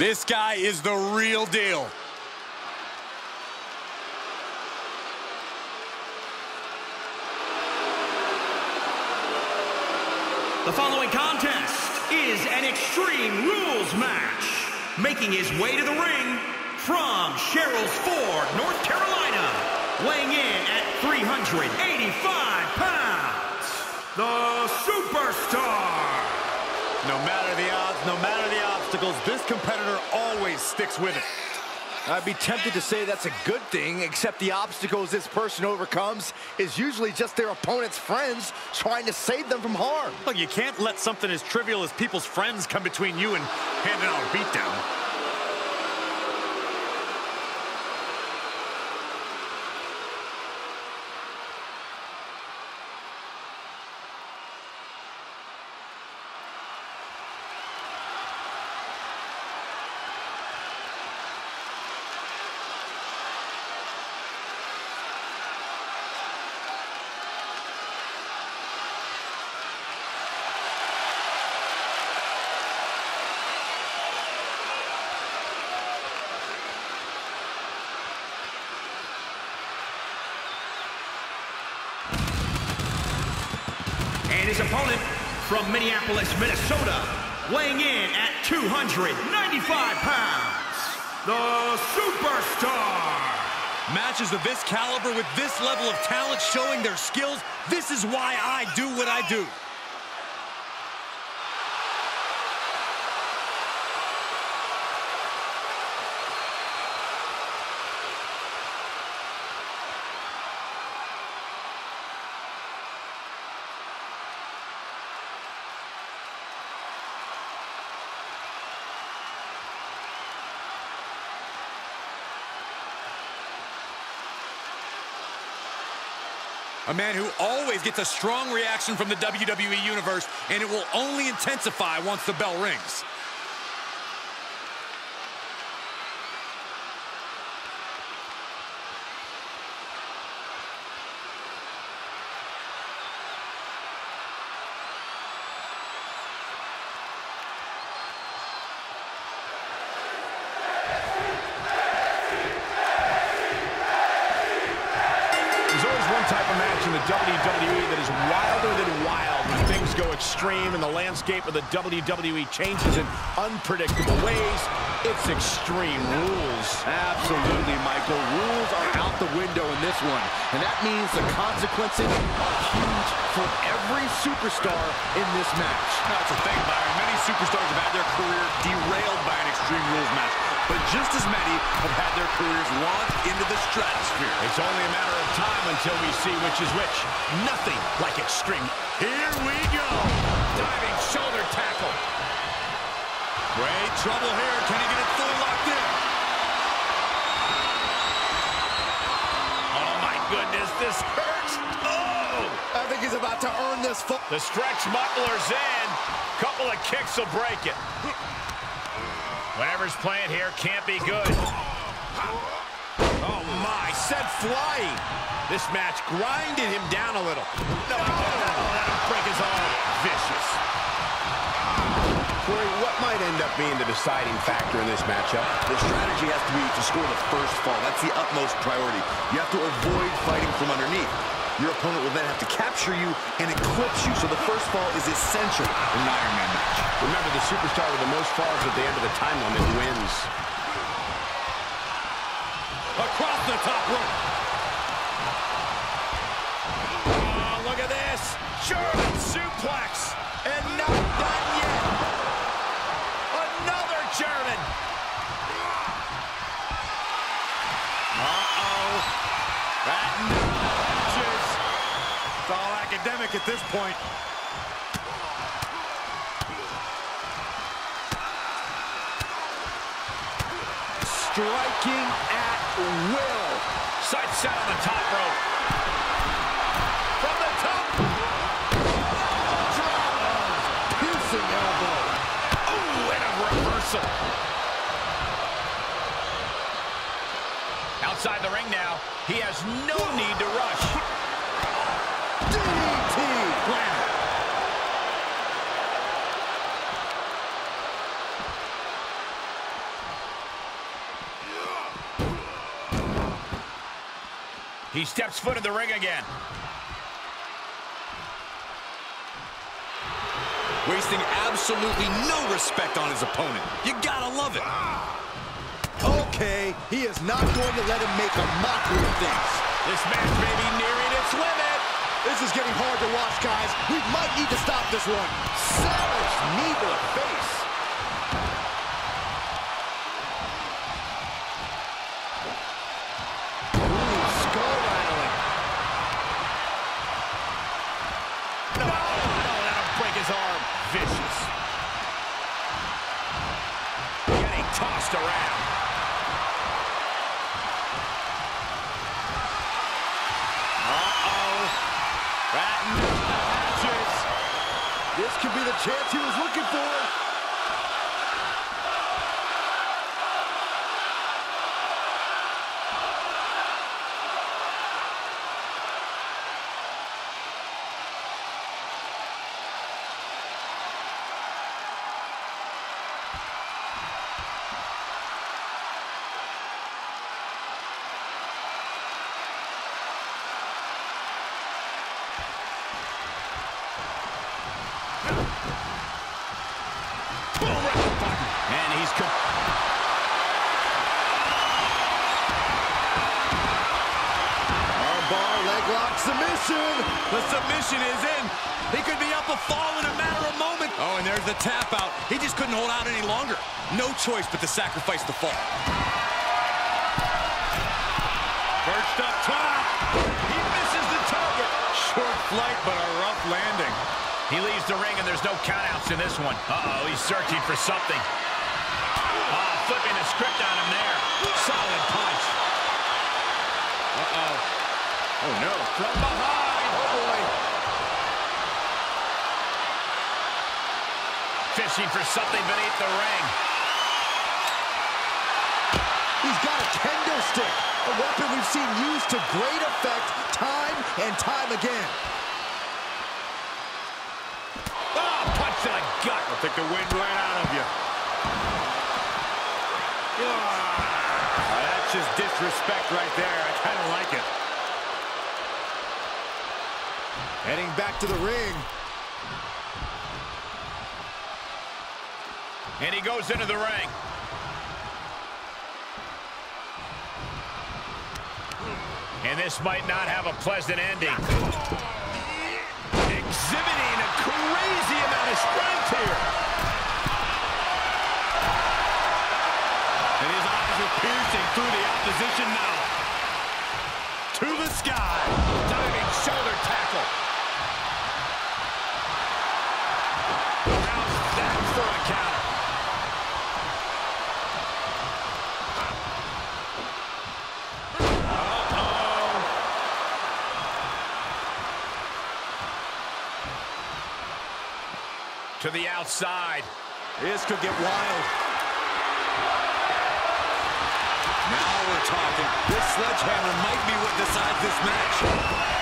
This guy is the real deal. The following contest is an Extreme Rules match. Making his way to the ring from Sherrills Ford, North Carolina, weighing in at 385 pounds, the Superstar. No matter the odds, no matter the obstacles, this competitor always sticks with it. I'd be tempted to say that's a good thing, except the obstacles this person overcomes is usually just their opponent's friends trying to save them from harm. Look, you can't let something as trivial as people's friends come between you and handing out a beatdown. And his opponent from Minneapolis, Minnesota, weighing in at 295 pounds, the Superstar. Matches of this caliber with this level of talent showing their skills, this is why I do what I do. A man who always gets a strong reaction from the WWE Universe, and it will only intensify once the bell rings. There's always one type of match in the WWE that is wilder than wild when things go extreme and the landscape of the WWE changes in unpredictable ways. It's Extreme Rules. Absolutely, Michael. Rules are out the window in this one. And that means the consequences are huge for every superstar in this match. That's the thing, Byron. Many superstars have had their career derailed by an Extreme Rules match, but just as many have had their careers launched into the stratosphere. It's only a matter of time until we see which is which. Nothing like Extreme. Here we go. Diving shoulder tackle. Great trouble here. Can he get it fully locked in? Oh, my goodness, this hurts. Oh! I think he's about to earn this. The stretch muffler's in. Couple of kicks will break it. Whatever's playing here can't be good. Oh, my. Set flying. This match grinded him down a little. No, let him break his arm. Vicious. Corey, what might end up being the deciding factor in this matchup? The strategy has to be to score the first fall. That's the utmost priority. You have to avoid fighting from underneath. Your opponent will then have to capture you and eclipse you, so the first fall is essential in an Iron Man match. Remember, the superstar with the most falls at the end of the time limit wins. Across the top rope. Oh, look at this. German suplex. And not It's academic at this point. Striking at will. Sight set on the top rope. From the top. Piercing elbow. Ooh, and a reversal. Outside the ring now. He has no need to rush. DDT. He steps foot in the ring again. Wasting absolutely no respect on his opponent. You gotta love it. Okay, he is not going to let him make a mockery of things. This match may be nearing its limit. This is getting hard to watch, guys. We might need to stop this one. Savage knee to the face. Lock, submission. The submission is in. He could be up a fall in a matter of moments. Oh, and there's the tap out. He just couldn't hold out any longer. No choice but to sacrifice the fall. Perched up top. He misses the target. Short flight, but a rough landing. He leaves the ring, and there's no countouts in this one. Uh-oh, he's searching for something. Ah, flipping the script on him there. Solid punch. Uh-oh. Oh, no. From behind. Oh, boy. Fishing for something beneath the ring. He's got a kendo stick, a weapon we've seen used to great effect time and time again. Oh, punch to the gut. I'll take the wind right out of you. Ah, that's just disrespect right there. I kind of like it. Heading back to the ring. And he goes into the ring. And this might not have a pleasant ending. Exhibiting a crazy amount of strength here. And his eyes are piercing through the opposition now. To the sky. Diving shoulder tackle. To the outside. This could get wild. Now we're talking. This sledgehammer might be what decides this match.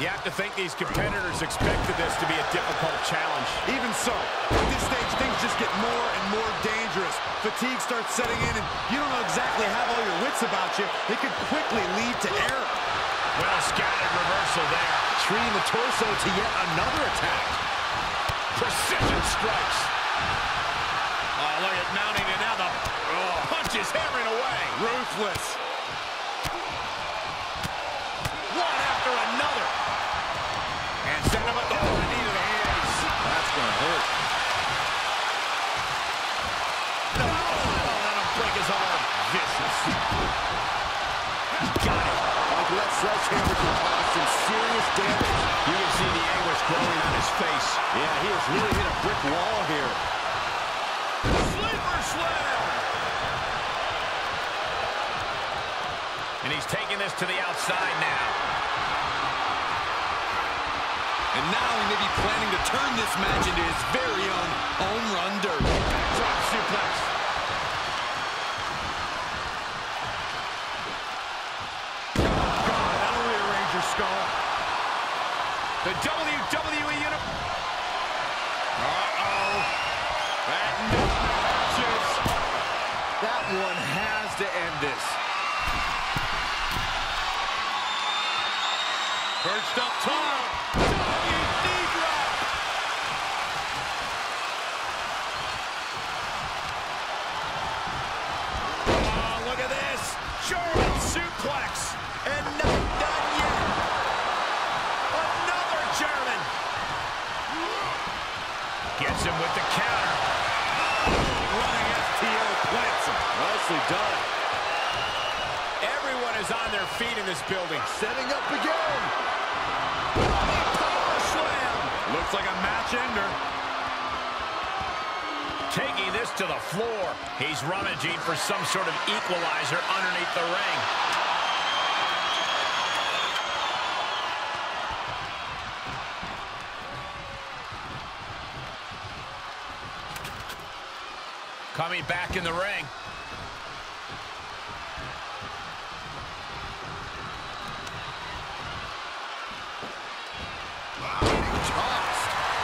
You have to think these competitors expected this to be a difficult challenge. Even so, at this stage, things just get more and more dangerous. Fatigue starts setting in, and you don't know exactly have all your wits about you. It could quickly lead to error. Well scouted reversal there. Treating the torso to yet another attack. Precision strikes. Oh, look at mounting it now. The oh, punch is hammering away. Ruthless. One after another. And send him up the oh, knee to the face. That's going to hurt. No, oh, let him break his arm. Vicious. Got it. Michael, that sledgehammer can cause some serious damage. You can see the anguish growing on his face. Yeah, he has really hit a brick wall here. Sleeper slam. And he's taking this to the outside now. And now he may be planning to turn this match into his very own home run derby. Drop suplex. The WWE Universe. Uh-oh. That. That one has to end this. Perched up top. With the counter. Running FTO plants him. Nicely done. Everyone is on their feet in this building. Setting up again. Power slam. Looks like a match ender. Taking this to the floor. He's rummaging for some sort of equalizer underneath the ring. Coming back in the ring.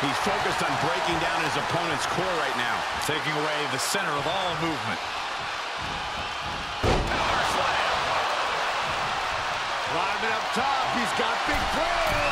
He's focused on breaking down his opponent's core right now. Taking away the center of all movement. Power slam. Climbing up top. He's got big plans.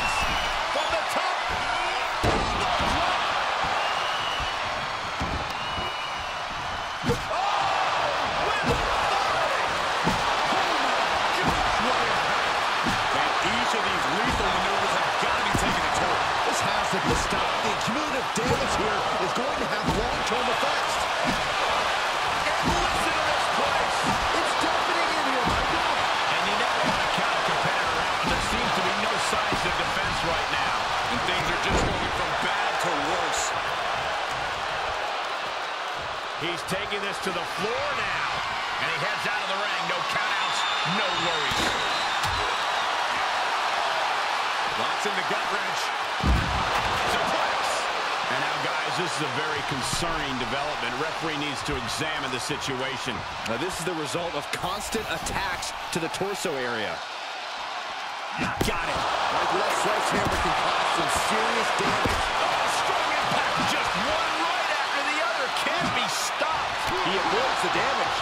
Locks in the gut wrench. And now, guys, this is a very concerning development. Referee needs to examine the situation. Now, this is the result of constant attacks to the torso area. Got it. Michael, that sledgehammer can cause some serious damage. Oh, strong impact. Just one right after the other. Can't be stopped. He avoids the damage.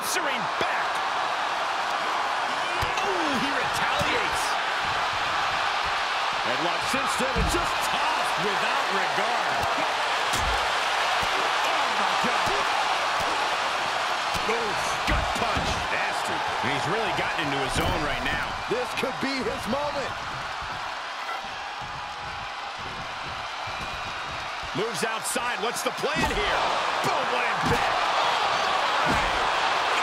Answering back. Oh, he retaliates. Headlock instead and just tossed without regard. Oh, my God. Oh, gut punch. Nasty. And he's really gotten into his zone right now. This could be his moment. Moves outside. What's the plan here? Boom, what impact.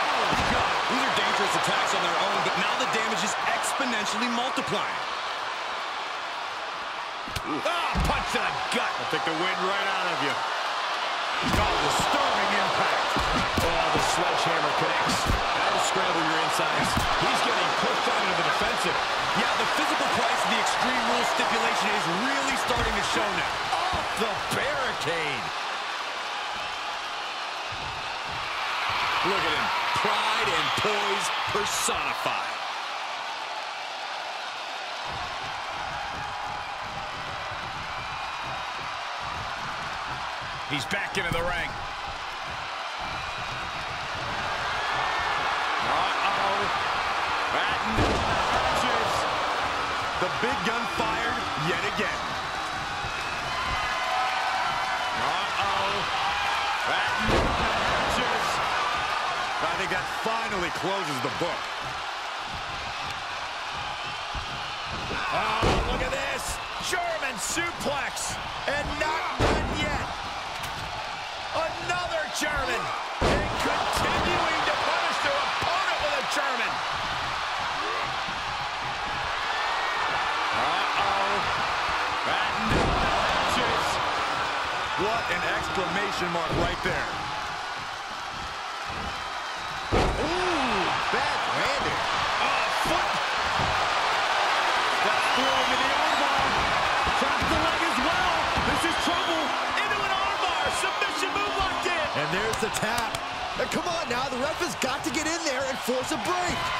Oh, God. These are dangerous attacks on their own, but now the damage is exponentially multiplying. Ah, punch to the gut. I'll take the wind right out of you. Oh, disturbing impact. Oh, the sledgehammer connects. That'll scramble your insides. He's getting pushed out into the defensive. Yeah, the physical price of the Extreme Rules stipulation is really starting to show now. Off the barricade. Look at him. Pride and poise personified. He's back into the ring. Uh-oh. That matches. The big gun fired yet again. Uh-oh. That matches. I think that finally closes the book. Oh, look at this. German suplex. And not done yet. German. And continuing to punish their opponent with a German. Uh-oh. That matches. What an exclamation mark right there. a tap. And come on now, the ref has got to get in there and force a break.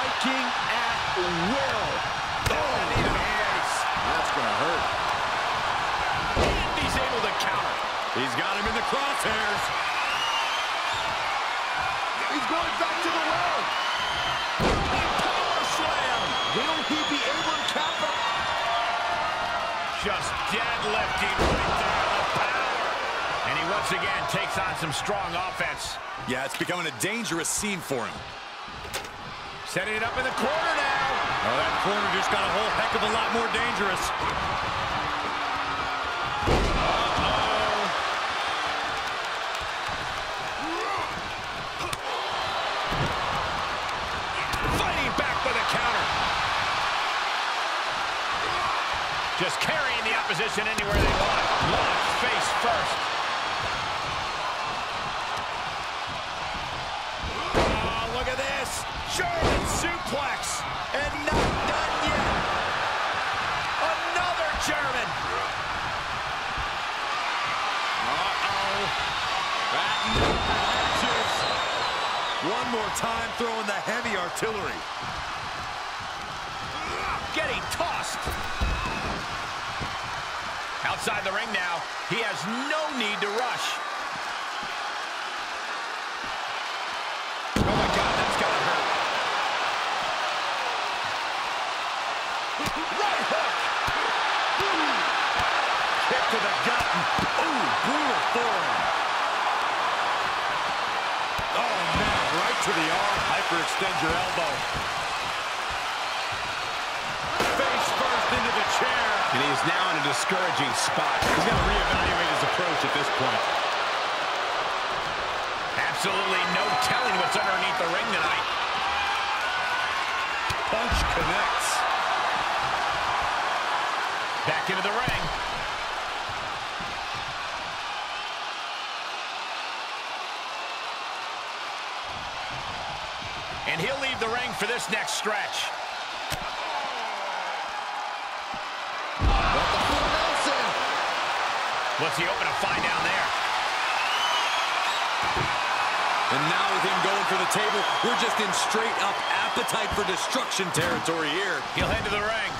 Striking at will. Oh, to. That's going to hurt. And he's able to counter. He's got him in the crosshairs. He's going back to the well. Power slam. Will he be able to counter? Just deadlifting right there. And he once again takes on some strong offense. Yeah, it's becoming a dangerous scene for him. Setting it up in the corner now. Oh, that corner just got a whole heck of a lot more dangerous. Just carrying the opposition anywhere they want. Launch face first. Oh, look at this. German suplex. And not done yet. Another German. Uh-oh. Batting down. One more time throwing the heavy artillery. Getting tossed. Outside the ring now. He has no need to rush. Oh, my God, that's got to hurt. Right hook. Kick to the gut. Ooh, brutal form. Oh, man, right to the arm. Hyperextend your elbow. Face first into the chair. And he is now in spot. He's got to reevaluate his approach at this point. Absolutely no telling what's underneath the ring tonight. Punch connects. Back into the ring. And he'll leave the ring for this next stretch. What's he hoping to find down there? And now with him going for the table, we're just in straight up appetite for destruction territory here. He'll head to the ring.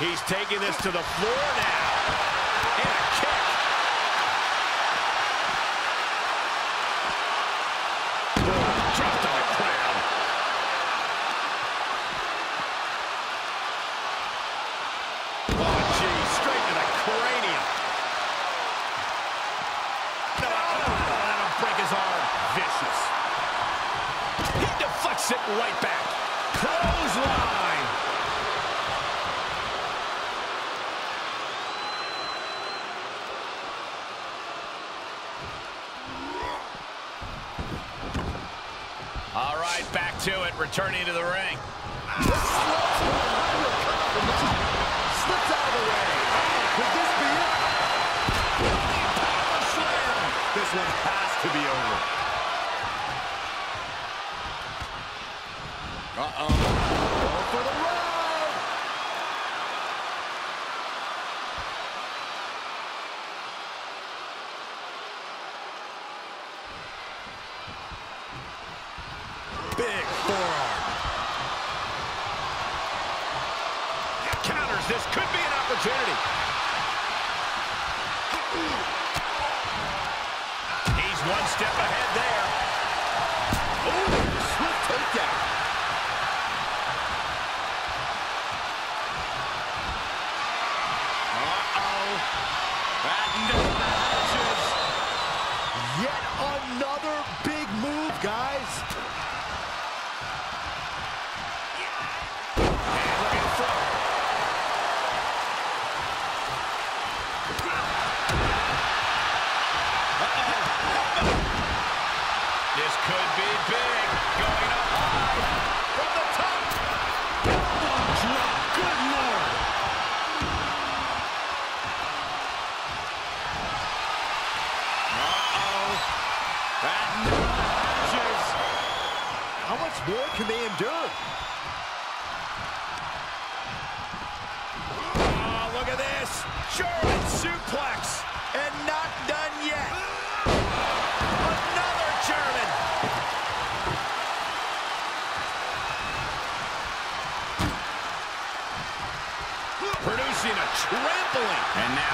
He's taking this to the floor now. And a kick. Dropped on the ground. Oh, gee, straight to the cranium. No, let him break his arm. Vicious. He deflects it right back. Clothesline. All right, back to it, returning to the ring. Slips out of the way. Could this be it? Power slam. This one has to be over. Uh-oh. Going for the ride. Big forearm. Counters. This could be an opportunity.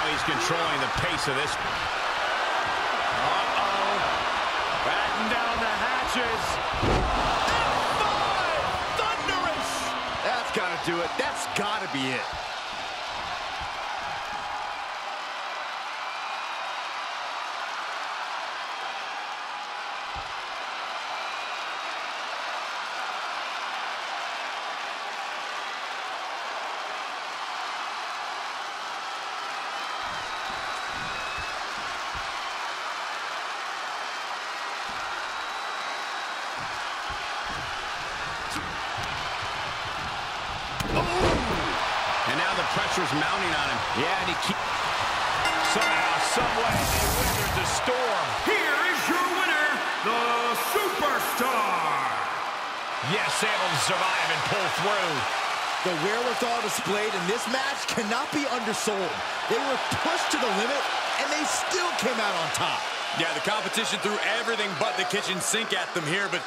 And now he's controlling the pace of this. Uh-oh. Batten down the hatches. F5! Thunderous! That's got to do it. That's got to be it. And now the pressure's mounting on him. Yeah, and he keep... Somehow, someway, they weathered the storm. Here is your winner, the Superstar. Yes, able to survive and pull through. The wherewithal displayed in this match cannot be undersold. They were pushed to the limit, and they still came out on top. Yeah, the competition threw everything but the kitchen sink at them here, but